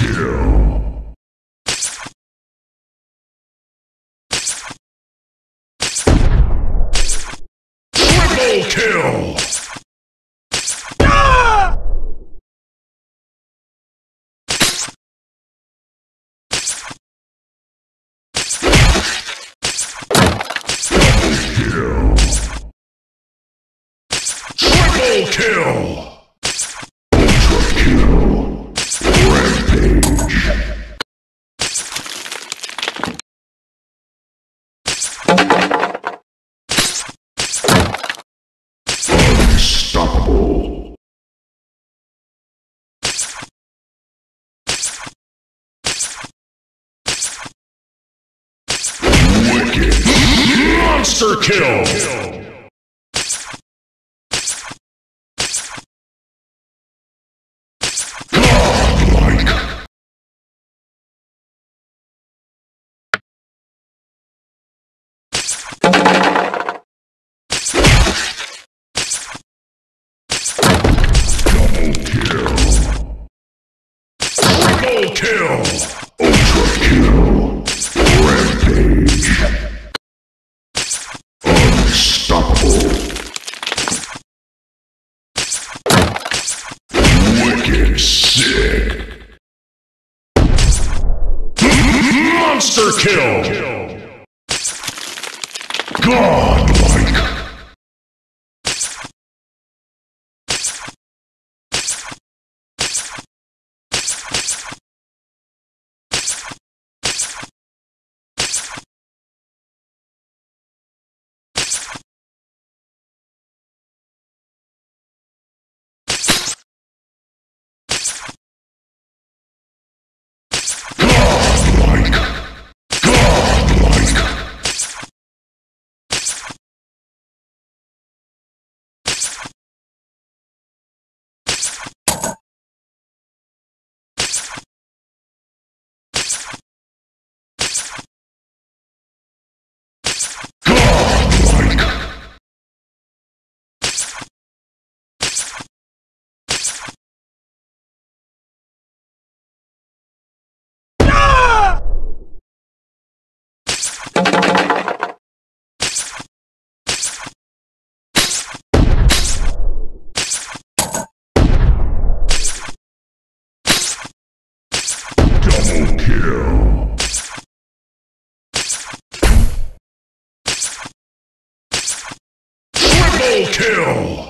kill. Kill. Kill. Monster kill. Kill. Ultra kill. Rampage. Unstoppable. Wicked sick. Monster kill. Godlike. Triple kill.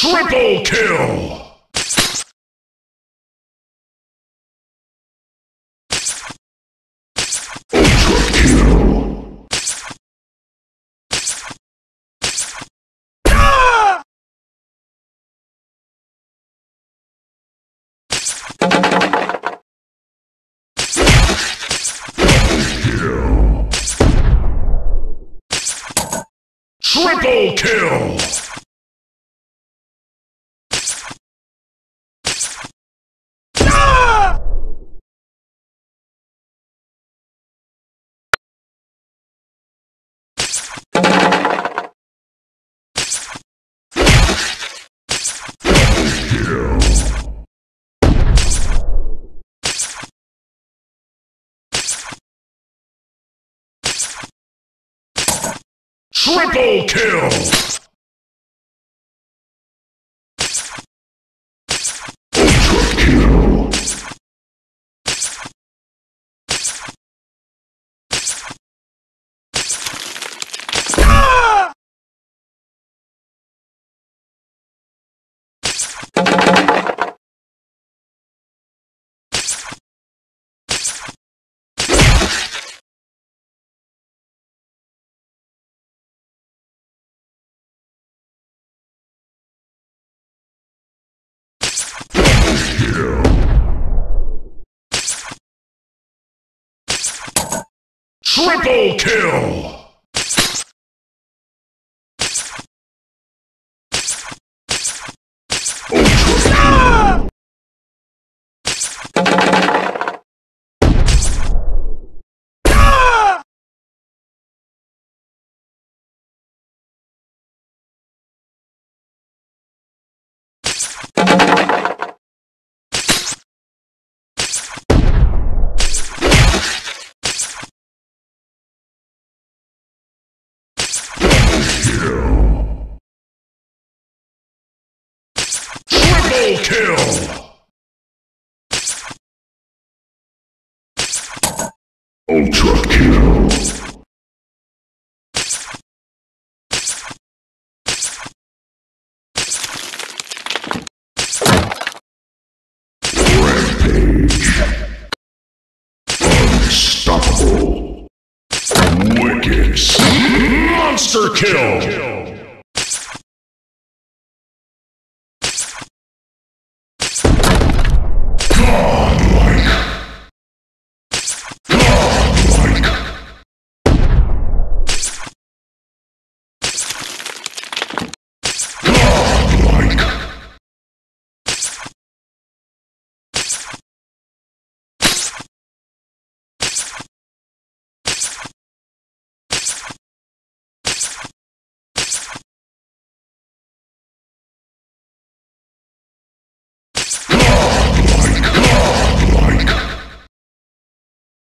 Triple kill. Triple kill. Kill. Triple kill. Triple kill! Triple kill! Ultra kill! Rampage! Unstoppable! Wicked! Monster kill!